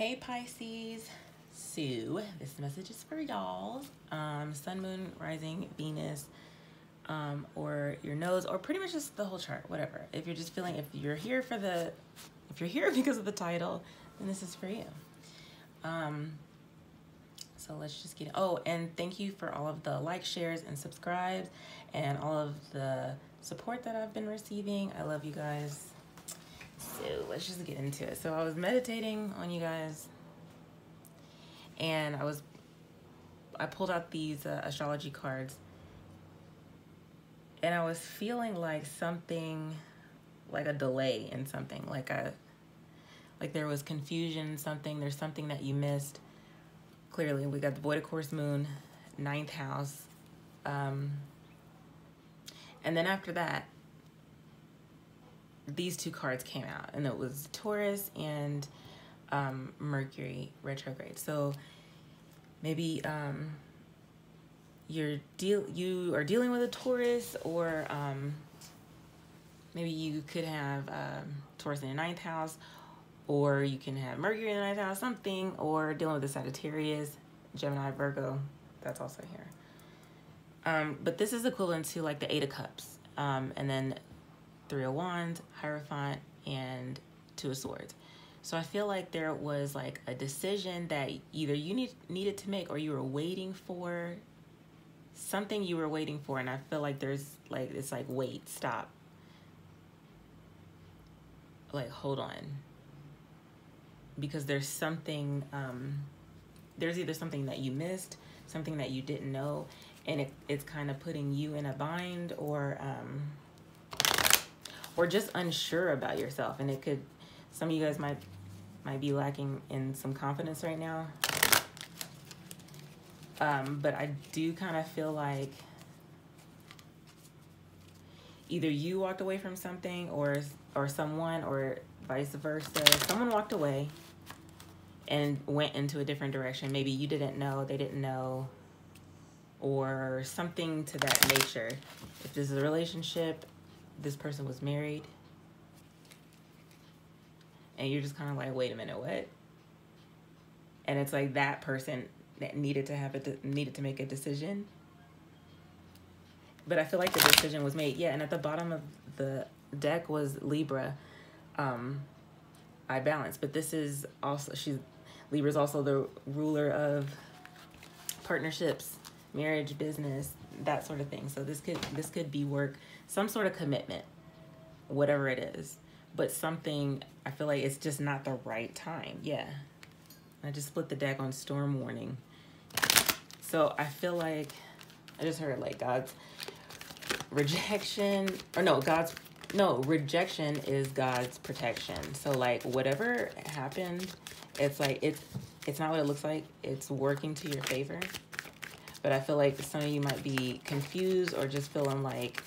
Hey Pisces, Sue, this message is for y'all. Um, Sun, Moon, Rising, Venus, um, or your Nodes, or pretty much just the whole chart, whatever. If you're just feeling, if you're here for the, if you're here because of the title, then this is for you. Um, so let's just get, oh, and thank you for all of the likes, shares, and subscribes, and all of the support that I've been receiving. I love you guys. So let's just get into it. So I was meditating on you guys, and I was, I pulled out these uh, astrology cards, and I was feeling like something, like a delay in something, like a, like there was confusion, something, there's something that you missed. Clearly, we got the void of course moon, ninth house. Um, and then after that, these two cards came out, and it was Taurus and um, Mercury retrograde. So maybe um, you're deal you are dealing with a Taurus, or um, maybe you could have um, Taurus in the ninth house, or you can have Mercury in the ninth house, something, or dealing with a Sagittarius, Gemini, Virgo. That's also here. Um, but this is equivalent to like the Eight of Cups. Um, and then Three of Wands, Hierophant, and Two of Swords. So I feel like there was like a decision that either you need, needed to make or you were waiting for something you were waiting for. And I feel like there's like, it's like, wait, stop. Like, hold on. Because there's something, um, there's either something that you missed, something that you didn't know, and it, it's kind of putting you in a bind or, um, or just unsure about yourself. And it could, some of you guys might, might be lacking in some confidence right now. Um, but I do kind of feel like either you walked away from something or, or someone or vice versa. Someone walked away and went into a different direction. Maybe you didn't know, they didn't know, or something to that nature. If this is a relationship, this person was married. And you're just kind of like wait a minute what? And it's like that person that needed to have it needed to make a decision. But i feel like the decision was made. Yeah and at the bottom of the deck was libra um i balance. But this is also she's libra's also the ruler of partnerships marriage business that sort of thing so this could this could be work some sort of commitment, whatever it is. But something, I feel like it's just not the right time. Yeah. I just split the deck on storm warning. So I feel like, I just heard like God's rejection, or no, God's, no, rejection is God's protection. So like whatever happened, it's like, it's, it's not what it looks like. It's working to your favor. But I feel like some of you might be confused or just feeling like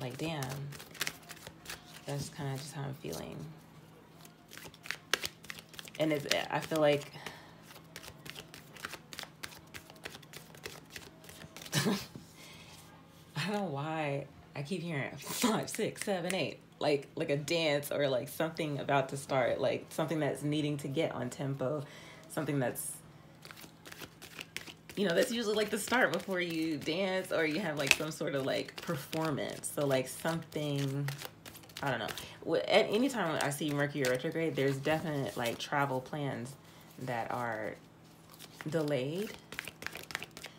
like, damn, that's kind of just how I'm feeling. And it's, I feel like, I don't know why I keep hearing five, six, seven, eight, like like a dance or like something about to start, like something that's needing to get on tempo, something that's you know, that's usually like the start before you dance or you have like some sort of like performance. So like something, I don't know. At any time I see Mercury retrograde, there's definite like travel plans that are delayed.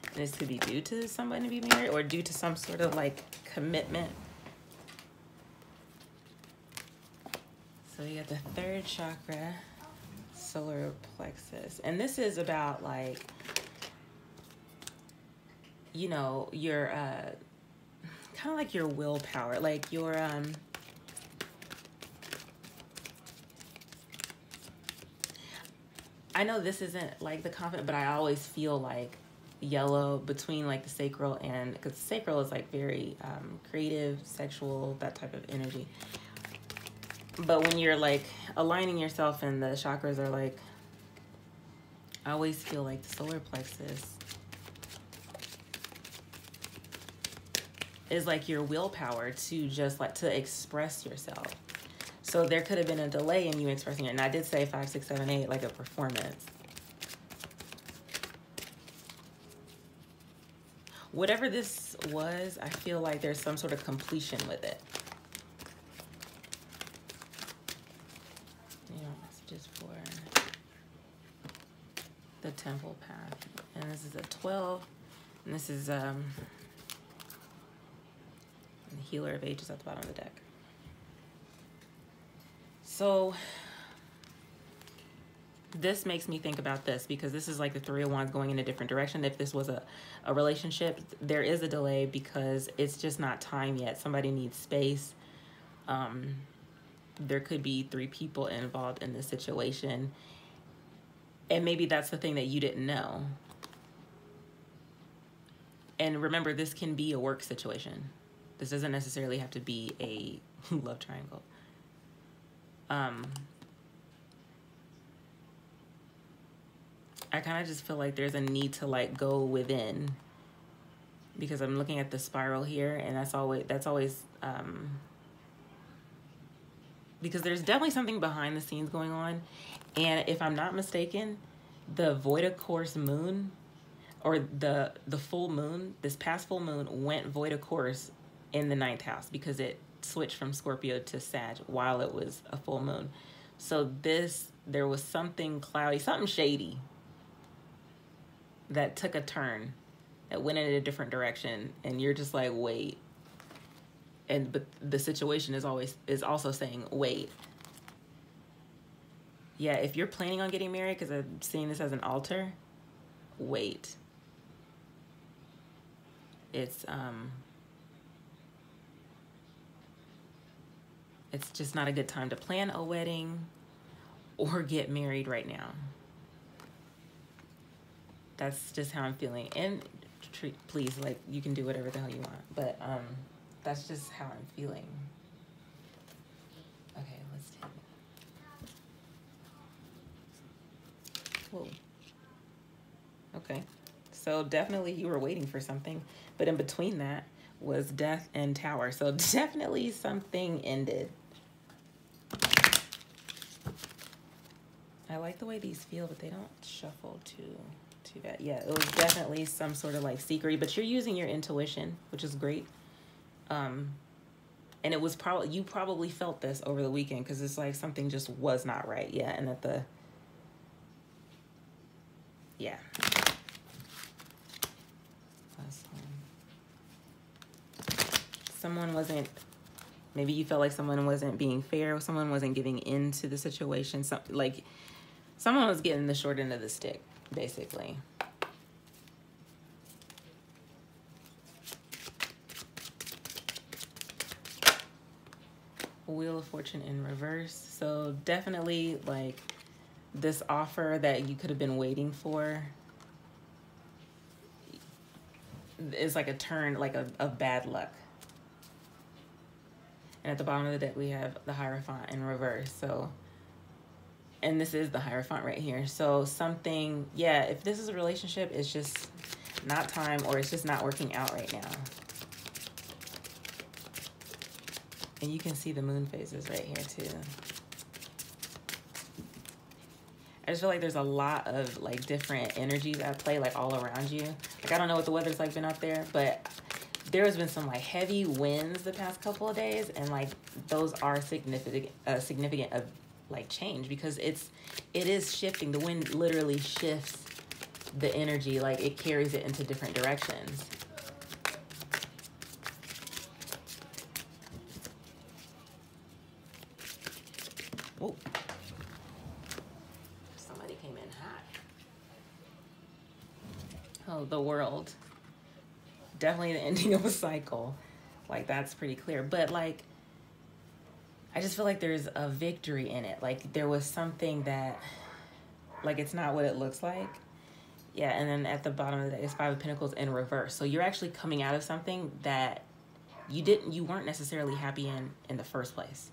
And this could be due to someone to be married or due to some sort of like commitment. So you got the third chakra, solar plexus. And this is about like you know, your uh, kind of like your willpower, like your um, I know this isn't like the confident, but I always feel like yellow between like the sacral and because sacral is like very um, creative, sexual, that type of energy. But when you're like aligning yourself and the chakras are like, I always feel like the solar plexus is like your willpower to just like to express yourself. So there could have been a delay in you expressing it. And I did say five, six, seven, eight, like a performance. Whatever this was, I feel like there's some sort of completion with it. You know, messages for the temple path. And this is a 12. And this is um, healer of ages at the bottom of the deck. So this makes me think about this because this is like the three of wands going in a different direction. If this was a, a relationship, there is a delay because it's just not time yet. Somebody needs space. Um, there could be three people involved in this situation. And maybe that's the thing that you didn't know. And remember, this can be a work situation. This doesn't necessarily have to be a love triangle. Um, I kind of just feel like there's a need to like go within. Because I'm looking at the spiral here and that's always that's always um, because there's definitely something behind the scenes going on. And if I'm not mistaken the void of course moon or the the full moon this past full moon went void of course in the ninth house because it switched from Scorpio to Sag while it was a full moon. So this, there was something cloudy, something shady that took a turn, that went in a different direction, and you're just like, wait. And but the situation is always is also saying, wait. Yeah, if you're planning on getting married, because I'm seeing this as an altar, wait. It's um It's just not a good time to plan a wedding or get married right now. That's just how I'm feeling. And treat, please, like, you can do whatever the hell you want. But um, that's just how I'm feeling. Okay, let's take it. Whoa. Okay. So definitely you were waiting for something. But in between that was death and tower. So definitely something ended. I like the way these feel, but they don't shuffle too too bad. Yeah, it was definitely some sort of like secret, but you're using your intuition, which is great. Um, and it was probably you probably felt this over the weekend because it's like something just was not right. Yeah, and that the yeah. Someone wasn't maybe you felt like someone wasn't being fair someone wasn't giving into the situation so like Someone was getting the short end of the stick, basically. Wheel of Fortune in reverse. So definitely like this offer that you could have been waiting for is like a turn, like a, a bad luck. And at the bottom of the deck, we have the Hierophant in reverse. So and this is the Hierophant right here. So something, yeah, if this is a relationship, it's just not time or it's just not working out right now. And you can see the moon phases right here too. I just feel like there's a lot of like different energies at play like all around you. Like I don't know what the weather's like been out there, but there has been some like heavy winds the past couple of days and like those are significant uh, significant of like change because it's it is shifting. The wind literally shifts the energy like it carries it into different directions. Oh somebody came in hot. Oh the world. Definitely the ending of a cycle. Like that's pretty clear. But like I just feel like there's a victory in it. Like there was something that, like it's not what it looks like. Yeah, and then at the bottom of the it's Five of Pentacles in reverse. So you're actually coming out of something that you didn't, you weren't necessarily happy in in the first place.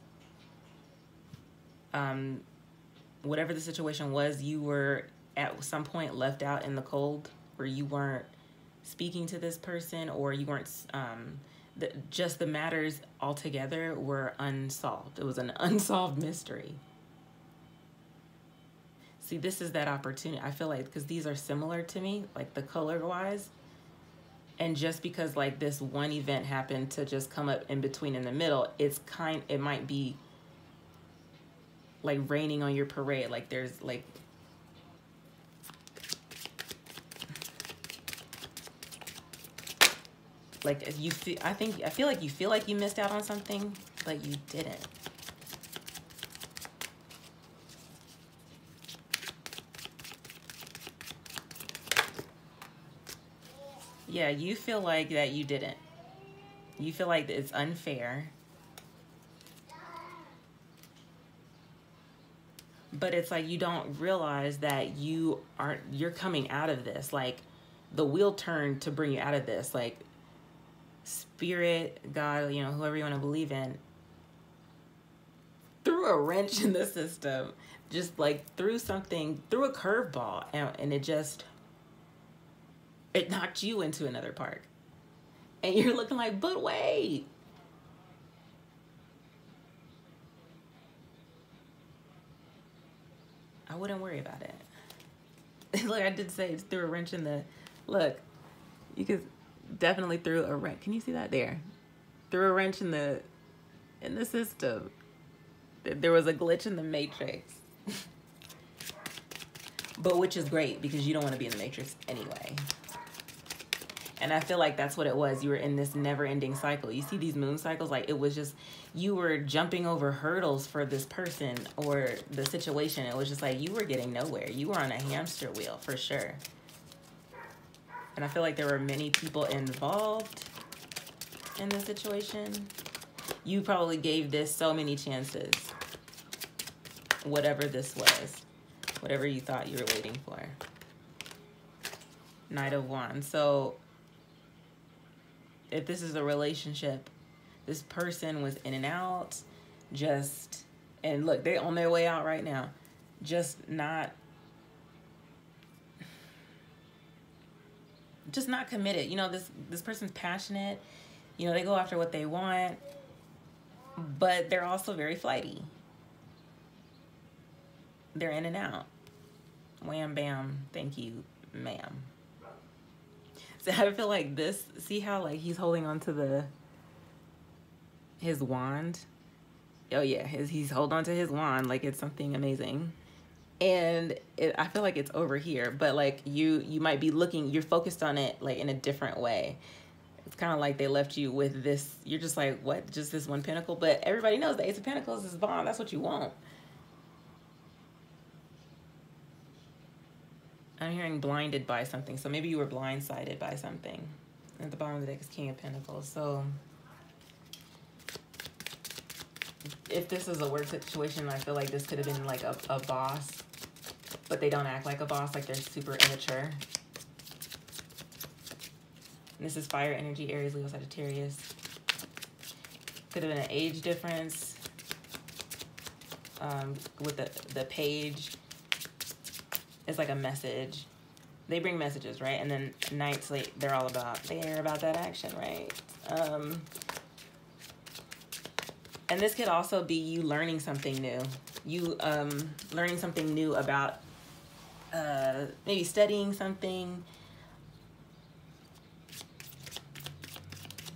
Um, whatever the situation was, you were at some point left out in the cold where you weren't speaking to this person or you weren't um, the, just the matters altogether were unsolved. It was an unsolved mystery. See, this is that opportunity. I feel like because these are similar to me, like the color wise. And just because like this one event happened to just come up in between in the middle, it's kind it might be like raining on your parade. Like there's like like you feel I think I feel like you feel like you missed out on something, but you didn't. Yeah, you feel like that you didn't. You feel like it's unfair. But it's like you don't realize that you aren't you're coming out of this. Like the wheel turned to bring you out of this. Like spirit, God, you know, whoever you want to believe in, threw a wrench in the system. Just like threw something, threw a curveball and, and it just it knocked you into another park. And you're looking like, but wait. I wouldn't worry about it. look, I did say it's threw a wrench in the look. You could definitely threw a wrench. Can you see that there? Threw a wrench in the in the system. There was a glitch in the matrix. but which is great because you don't want to be in the matrix anyway. And I feel like that's what it was. You were in this never ending cycle. You see these moon cycles, like it was just, you were jumping over hurdles for this person or the situation. It was just like you were getting nowhere. You were on a hamster wheel for sure. And I feel like there were many people involved in the situation. You probably gave this so many chances. Whatever this was. Whatever you thought you were waiting for. Knight of Wands. So if this is a relationship, this person was in and out, just and look, they're on their way out right now. Just not just not committed. You know, this this person's passionate. You know, they go after what they want, but they're also very flighty. They're in and out. Wham bam, thank you, ma'am. So I feel like this, see how like he's holding on to the, his wand? Oh yeah, his, he's holding on to his wand like it's something amazing. And it, I feel like it's over here, but like you, you might be looking, you're focused on it like in a different way. It's kind of like they left you with this, you're just like, what, just this one pentacle? But everybody knows the Ace of Pentacles is bomb. That's what you want. I'm hearing blinded by something. So maybe you were blindsided by something. At the bottom of the deck is King of Pentacles. So if this is a work situation, I feel like this could have been like a, a boss, but they don't act like a boss, like they're super immature. And this is fire energy, Aries, Leo, Sagittarius. Could have been an age difference um, with the, the page it's like a message. They bring messages, right? And then knights, late, they're all about they're about that action, right? Um, and this could also be you learning something new. You um, learning something new about uh, maybe studying something.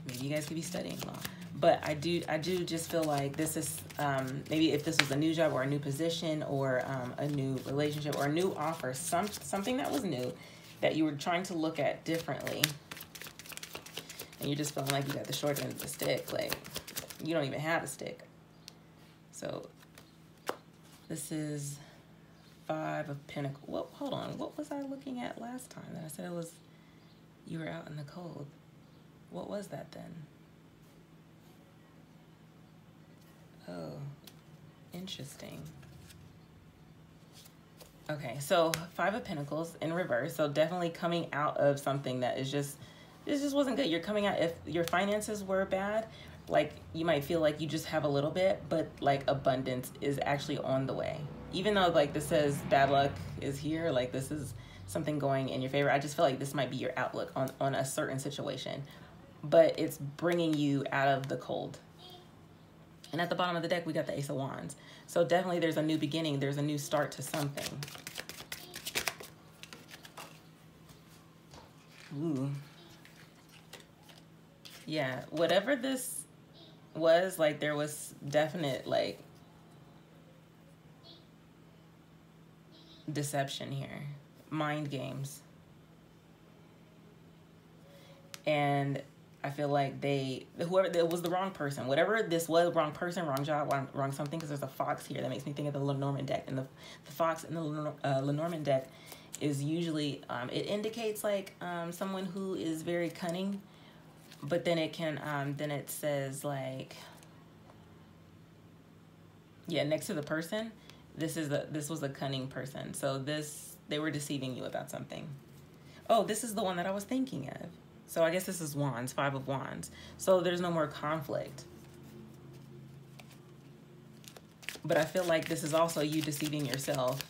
Maybe you guys could be studying law but I do I do just feel like this is um, maybe if this was a new job or a new position or um, a new relationship or a new offer, some something that was new that you were trying to look at differently, and you're just feeling like you got the short end of the stick, like you don't even have a stick. So this is five of Pentacles. Well, hold on, what was I looking at last time that I said it was you were out in the cold? What was that then? Oh, interesting. Okay, so Five of Pentacles in reverse. So definitely coming out of something that is just, this just wasn't good. You're coming out, if your finances were bad, like you might feel like you just have a little bit, but like abundance is actually on the way. Even though like this says bad luck is here, like this is something going in your favor. I just feel like this might be your outlook on, on a certain situation. but it's bringing you out of the cold. And at the bottom of the deck, we got the Ace of Wands. So definitely there's a new beginning. There's a new start to something. Ooh. Yeah, whatever this was, like there was definite like deception here. Mind games. And I feel like they, whoever, it was the wrong person. Whatever this was, wrong person, wrong job, wrong, wrong something, because there's a fox here that makes me think of the Lenormand deck. And the, the fox in the uh, Lenormand deck is usually, um, it indicates like um, someone who is very cunning, but then it can, um, then it says like, yeah, next to the person, this is a, this was a cunning person. So this, they were deceiving you about something. Oh, this is the one that I was thinking of. So I guess this is wands, five of wands. So there's no more conflict. But I feel like this is also you deceiving yourself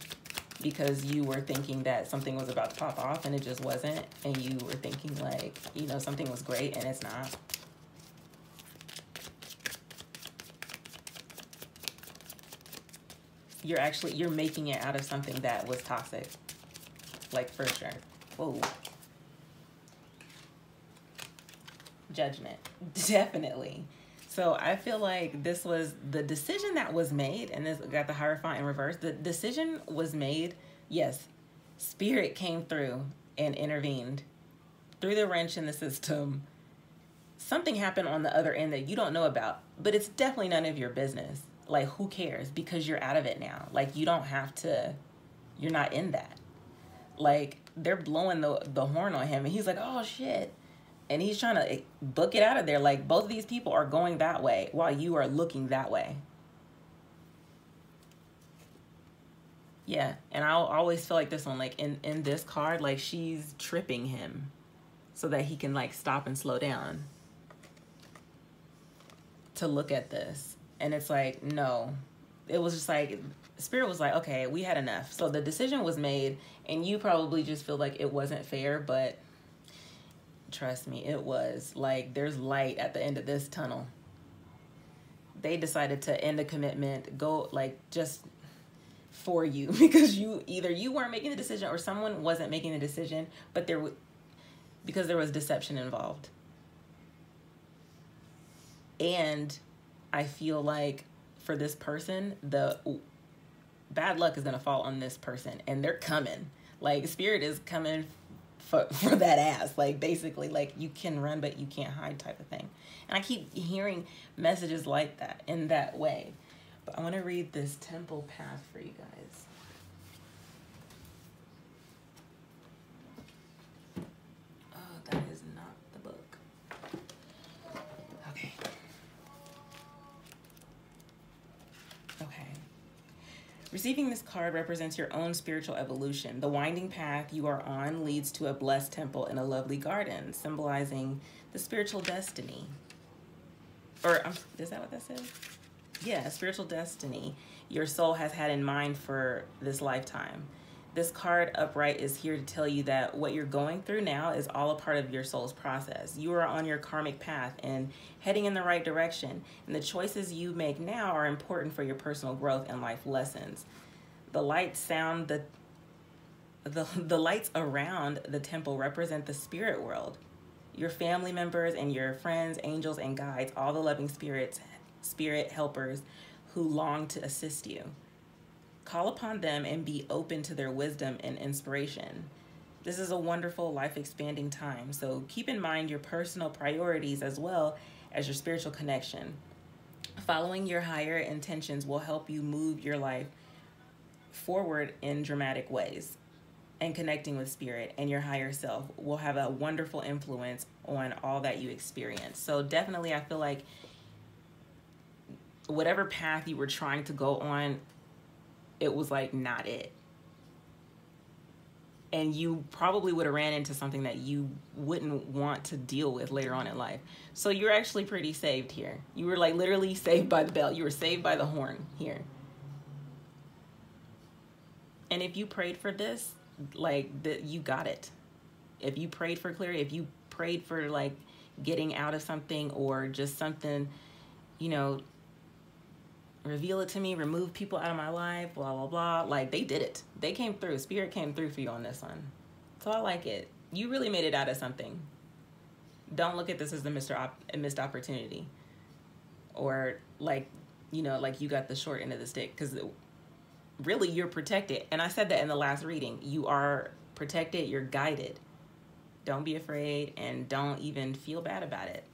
because you were thinking that something was about to pop off and it just wasn't. And you were thinking like, you know, something was great and it's not. You're actually, you're making it out of something that was toxic. Like for sure. Whoa. judgment. Definitely. So I feel like this was the decision that was made, and this got the Hierophant in reverse. The decision was made, yes, spirit came through and intervened through the wrench in the system. Something happened on the other end that you don't know about, but it's definitely none of your business. Like, who cares? Because you're out of it now. Like, you don't have to, you're not in that. Like, they're blowing the, the horn on him, and he's like, oh shit and he's trying to eh, book it out of there. Like both of these people are going that way while you are looking that way. Yeah, and I'll always feel like this one, like in in this card, like she's tripping him, so that he can like stop and slow down to look at this, and it's like no, it was just like spirit was like okay, we had enough. So the decision was made, and you probably just feel like it wasn't fair, but Trust me, it was. Like, there's light at the end of this tunnel. They decided to end a commitment, go, like, just for you because you either you weren't making the decision or someone wasn't making the decision, but there was because there was deception involved. And I feel like for this person, the bad luck is going to fall on this person and they're coming. Like spirit is coming for, for that ass. Like basically like you can run but you can't hide type of thing. And i keep hearing messages like that in that way. But i want to read this temple path for you guys. Oh that is not the book. Okay. Okay Receiving this card represents your own spiritual evolution. The winding path you are on leads to a blessed temple in a lovely garden, symbolizing the spiritual destiny. Or, um, is that what that says? Yeah, spiritual destiny your soul has had in mind for this lifetime. This card upright is here to tell you that what you're going through now is all a part of your soul's process. You are on your karmic path and heading in the right direction. And the choices you make now are important for your personal growth and life lessons. The lights sound the the, the lights around the temple represent the spirit world. Your family members and your friends, angels and guides, all the loving spirits, spirit helpers who long to assist you. Call upon them and be open to their wisdom and inspiration. This is a wonderful life expanding time, so keep in mind your personal priorities as well as your spiritual connection. Following your higher intentions will help you move your life forward in dramatic ways. And connecting with spirit and your higher self will have a wonderful influence on all that you experience. So, definitely, I feel like whatever path you were trying to go on it was like not it. And you probably would have ran into something that you wouldn't want to deal with later on in life. So you're actually pretty saved here. You were like literally saved by the bell. You were saved by the horn here. And if you prayed for this, like that you got it. If you prayed for clarity, if you prayed for like getting out of something or just something, you know, reveal it to me, remove people out of my life, blah, blah, blah. Like they did it. They came through. Spirit came through for you on this one. So I like it. You really made it out of something. Don't look at this as a missed, op- missed opportunity or like, you know, like you got the short end of the stick because really you're protected. And I said that in the last reading. You are protected, you're guided. Don't be afraid and don't even feel bad about it.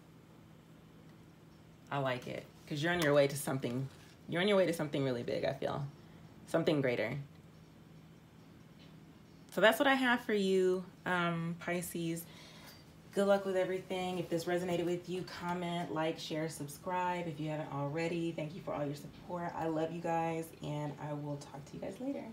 I like it because you're on your way to something you're on your way to something really big, I feel. Something greater. So that's what I have for you, um, Pisces. Good luck with everything. If this resonated with you, comment, like, share, subscribe if you haven't already. Thank you for all your support. I love you guys, and I will talk to you guys later.